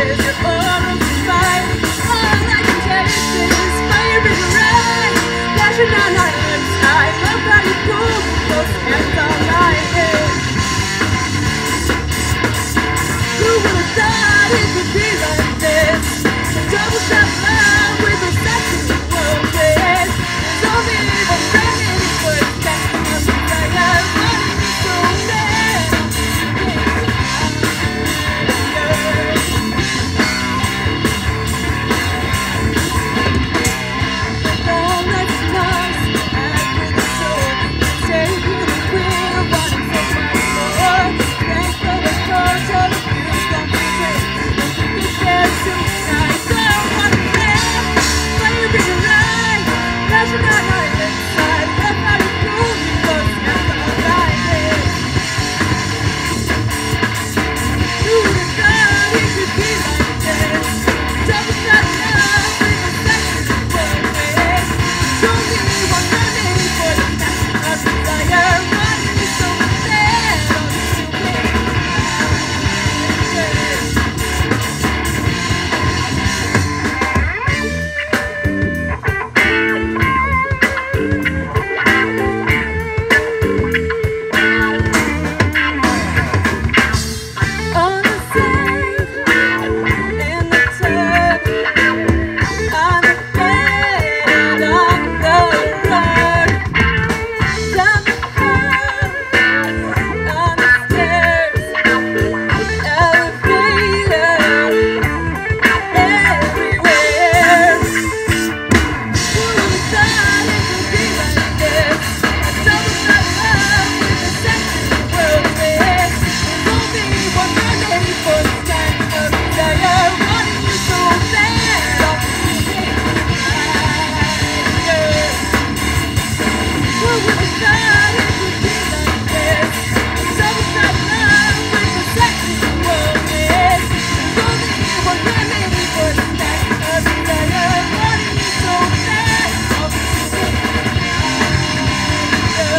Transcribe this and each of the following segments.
temptations are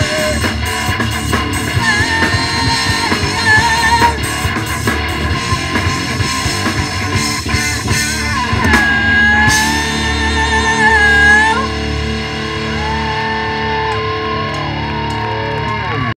Hey!